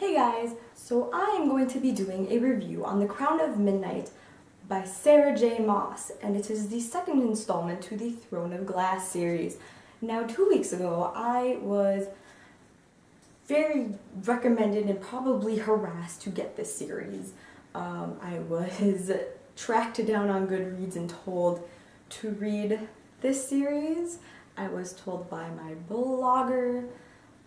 Hey guys, so I am going to be doing a review on The Crown of Midnight by Sarah J. Maas, and it is the second installment to the Throne of Glass series. Now, two weeks ago, I was very recommended and probably harassed to get this series. Um, I was tracked down on Goodreads and told to read this series. I was told by my blogger,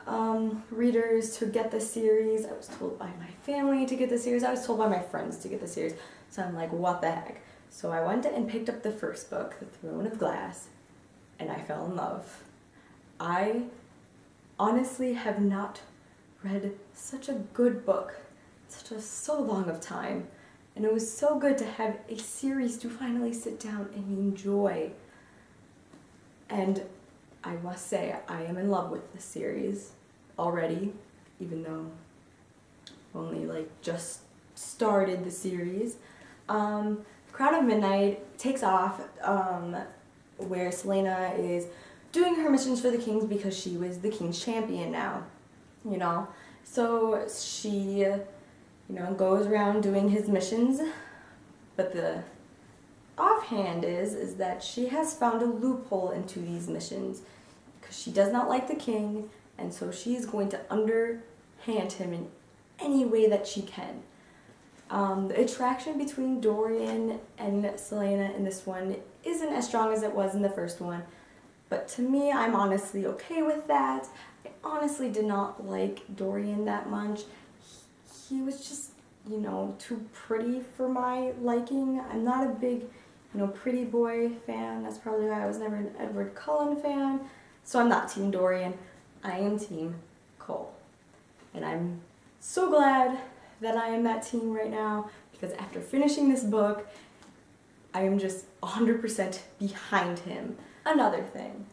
um, readers to get the series. I was told by my family to get the series. I was told by my friends to get the series. So I'm like, what the heck? So I went and picked up the first book, The Throne of Glass, and I fell in love. I honestly have not read such a good book such a so long of time. And it was so good to have a series to finally sit down and enjoy. And I must say, I am in love with this series already, even though I've only like just started the series. Um, Crown of Midnight takes off um, where Celaena is doing her missions for the kings because she was the king's champion now, you know. So she, you know, goes around doing his missions, but the offhand is is that she has found a loophole into these missions because she does not like the king and so she is going to underhand him in any way that she can. Um, the attraction between Dorian and Celaena in this one isn't as strong as it was in the first one, but to me, I'm honestly okay with that. I honestly did not like Dorian that much. He, he was just, you know, too pretty for my liking. I'm not a big, you know, pretty boy fan. That's probably why I was never an Edward Cullen fan. So I'm not Team Dorian. I am Team Chaol. And I'm so glad that I am that team right now because after finishing this book, I am just 100% behind him. Another thing,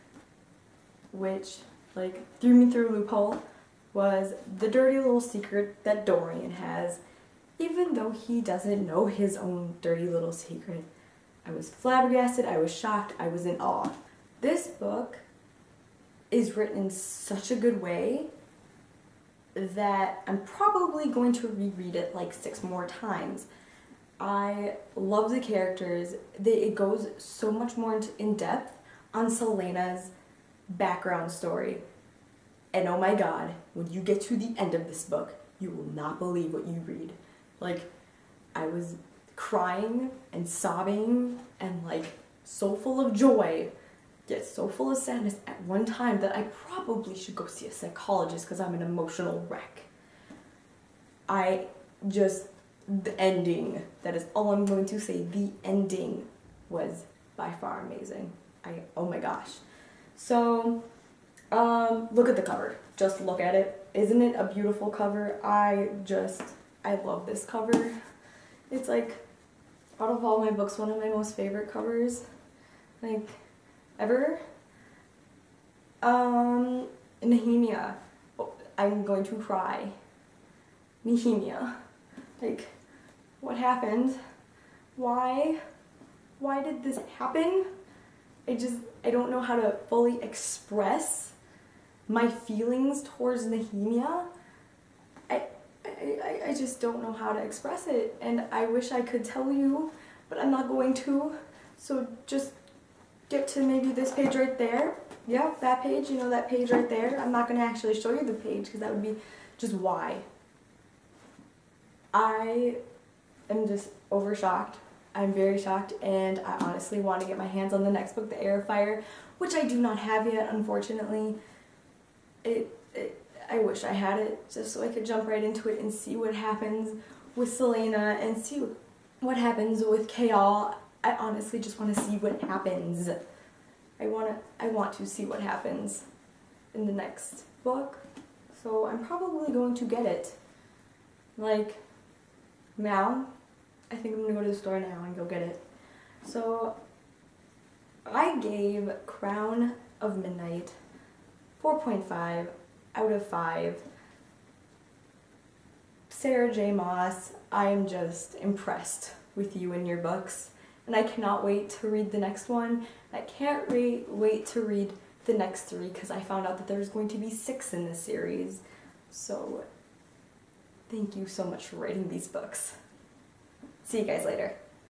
which like threw me through a loophole, was the dirty little secret that Dorian has, even though he doesn't know his own dirty little secret. I was flabbergasted, I was shocked, I was in awe. This book is written in such a good way that I'm probably going to reread it like six more times. I love the characters. They, it goes so much more in depth on Celaena's background story. And oh my god, when you get to the end of this book, you will not believe what you read. Like, I was crying and sobbing and like so full of joy get so full of sadness at one time that I probably should go see a psychologist because I'm an emotional wreck. I just, the ending, that is all I'm going to say, the ending was by far amazing. I, oh my gosh. So, um, look at the cover. Just look at it. Isn't it a beautiful cover? I just, I love this cover. It's like, out of all my books, one of my most favorite covers. Like, ever. Um, Nehemia. Oh, I'm going to cry. Nehemia. Like, what happened? Why? Why did this happen? I just, I don't know how to fully express my feelings towards Nehemia. I, I, I just don't know how to express it. And I wish I could tell you, but I'm not going to. So just get to maybe this page right there. Yeah, that page, you know, that page right there. I'm not going to actually show you the page because that would be just why. I am just over shocked. I'm very shocked and I honestly want to get my hands on the next book, The Heir of Fire, which I do not have yet, unfortunately. It, it, I wish I had it just so I could jump right into it and see what happens with Celaena and see what happens with Chaol I honestly just want to see what happens. I want to I want to see what happens in the next book. So I'm probably going to get it. Like now. I think I'm going to go to the store now and go get it. So I gave Crown of Midnight 4.5 out of 5. Sarah J. Maas, I am just impressed with you and your books and I cannot wait to read the next one. I can't wait, wait to read the next three because I found out that there's going to be six in this series. So Thank you so much for writing these books. See you guys later.